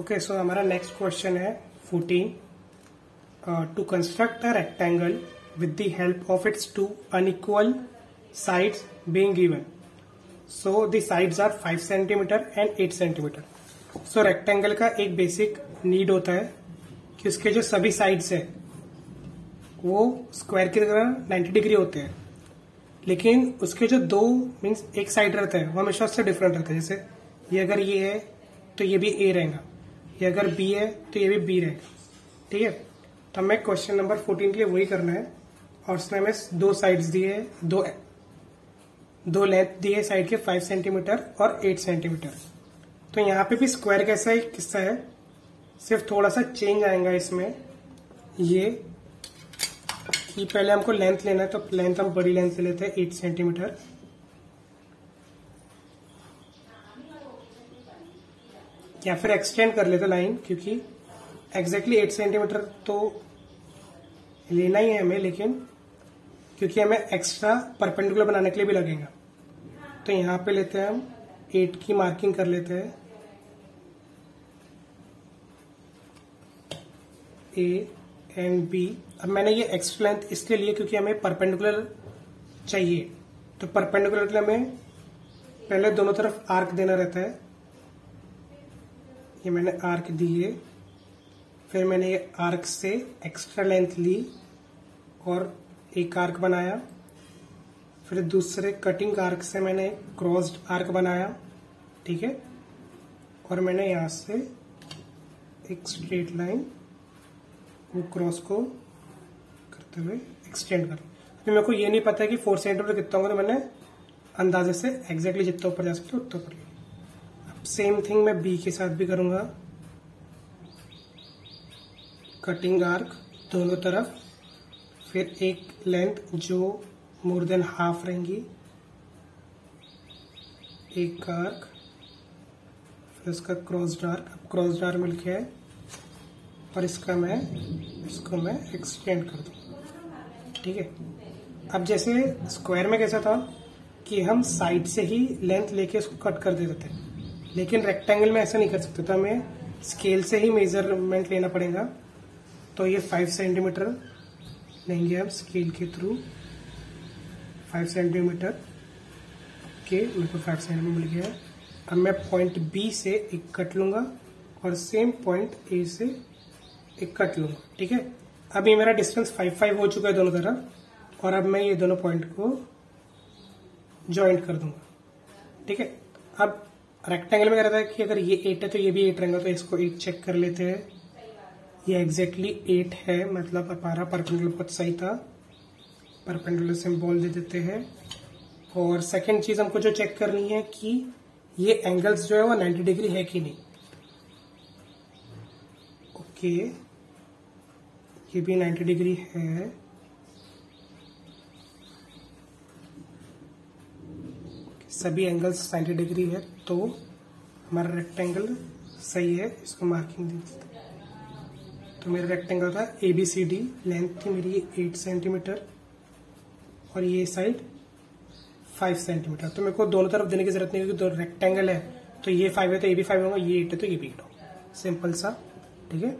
Okay so हमारा next question है fourteen to construct a rectangle with the help of its two unequal sides being given so the sides are 5 centimetre and 8 centimetre so rectangle का एक basic need होता है कि उसके जो सभी साइड्स है, वो स्क्वायर की तरह 90 डिग्री होते हैं. लेकिन उसके जो दो मीन्स एक साइड रहता है, वो हमेशा उससे डिफरेंट रहता है. जैसे, ये अगर ये है तो ये भी ए रहेगा. ये अगर बी है तो ये भी बी रहेगा ठीक है? तो हमें क्वेश्चन नंबर फोर्टीन के लिए वही करना है। और उसमें हमें दो साइड्स दिए दो दो लेंथ दिए साइड के फाइव सेंटीमीटर और एट सेंटीमीटर तो यहाँ पे भी स्क्वायर कैसा एक किस्सा है? सिर्फ़ थोड़ा सा चेंज आएगा इसमें। ये कि पहले हमको लेंथ लेना है तो लेंथ हम बड़ी लेंथ ले लेते हैं एट सेंटीमीटर या फिर एक्सटेंड कर लेते लाइन क्योंकि एग्जैक्टली एट सेंटीमीटर तो लेना ही है हमें, लेकिन क्योंकि हमें एक्स्ट्रा परपेंडिकुलर बनाने के लिए भी लगेगा। तो यहाँ पे लेते हैं हम एट की मार्किंग कर लेते हैं। ए एंड बी अब मैंने ये एक्स्ट्रा लेंथ इसलिए लिए क्योंकि हमें परपेंडिकुलर चाहिए। तो परपेंडिकुलर के लिए हमें पहले दोनों तरफ़ आर्क देना रहता है। ये मैंने आर्क दिए, फिर मैंने ये आर्क से एक्स्ट्रा लेंथ ली और एक आर्क बनाया। फिर दूसरे कटिंग आर्क से मैंने क्रॉस्ड आर्क बनाया, ठीक है? और मैंने यहाँ से एक स्ट्रेट लाइन वो क्रॉस को करते हुए एक्सटेंड कर अभी मेरे को ये नहीं पता है कि फोर सेंटीमीटर कितना होगा तो मैंने अंदाजे से एग्जैक्टली जितना ऊपर जा सकते उतना ऊपर लिया। सेम थिंग मैं बी के साथ भी करूँगा। कटिंग आर्क दोनों तरफ़। फिर एक लेंथ जो मोर देन हाफ़ रहेंगी। एक आर्क फिर उसका क्रॉस डार्क अब क्रॉस डार्क मिल है। और इसका मैं, इसको मैं एक्सटेंड कर दू। ठीक है? अब जैसे स्क्वायर में कैसा था कि हम साइड से ही लेंथ लेके उसको कट कर देते थे लेकिन रेक्टेंगल में ऐसा नहीं कर सकते तो हमें स्केल से ही मेज़रमेंट लेना पड़ेगा। तो ये फाइव सेंटीमीटर लेंगे हम स्केल के थ्रू फाइव सेंटीमीटर के मेरे को फाइव सेंटीमीटर मिल गया अब मैं पॉइंट बी से एक कट लूँगा और सेम पॉइंट ए से एक कट लूँगा, ठीक है? अब ये मेरा डिस्टेंस फाइव फाइव हो चुका है दोनों तरफ़ और अब मैं ये दोनों पॉइंट को ज्वाइंट कर दूँगा, ठीक है? अब रेक्टेंगल में कह रहा था कि अगर ये एट है तो ये भी एट रहेगा तो इसको एट चेक कर लेते हैं। ये एग्जैक्टली एट है मतलब हमारा परपेंडिकुलर बहुत सही था। परपेंडिकुलर सिंबल दे देते हैं। और सेकंड चीज़ हमको जो चेक करनी है कि ये एंगल्स जो है वो 90 डिग्री है कि नहीं। ओके ये भी 90 डिग्री है। सभी एंगल्स 90 डिग्री है तो हमारा रेक्टेंगल सही है, इसको मार्किंग दे देते तो मेरा रेक्टेंगल था A B C D length थी मेरी एट सेंटीमीटर और ये साइड फाइव सेंटीमीटर तो मेरे को दोनों तरफ़ देने की ज़रूरत नहीं, क्योंकि दो रेक्टेंगल है तो ये फाइव है तो ये भी फाइव होगा, ये एट है तो ये भी एट होगा। सिंपल सा, ठीक है?